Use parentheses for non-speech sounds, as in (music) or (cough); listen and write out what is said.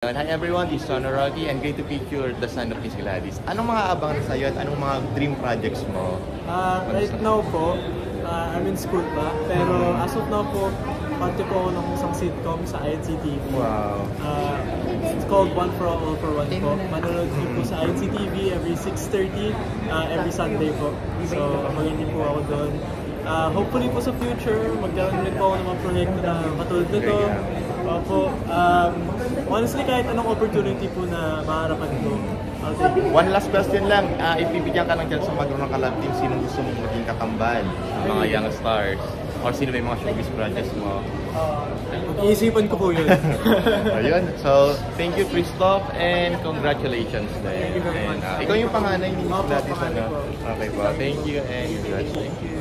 Hi everyone, this is Sonoragi and great to feature the son of Gladys. Anong mga abang sa'yo at anong mga dream projects mo? Ah, right now po, ah, I'm in school pa. Pero as of now po, parte po ako ng isang sitcom sa INC-TV. Wow. Ah, it's called One for All, for One po. Manonood niyo po sa INC-TV every 6.30, ah, every Sunday po. So, magaling po ako doon. Ah, hopefully po sa future, magkaroon rin po ako ng mga proyekto na katulad nito. Opo, um, honestly, kahit anong opportunity po na maharapan ko, it. One last question lang. Uh, ipibigyan ka ng chance sa magro ng kalab team. Sino gusto mong maging kakambal? Ang mga young stars? Or sino ba yung mga showbiz projects mo? Iisipan ko po yun. (laughs) Ayun. So, thank you Christoph and congratulations din. Thank you very And, much. uh, ikaw yung panganay ni Gladys, ano? Okay po. Thank you and congrats. Thank you.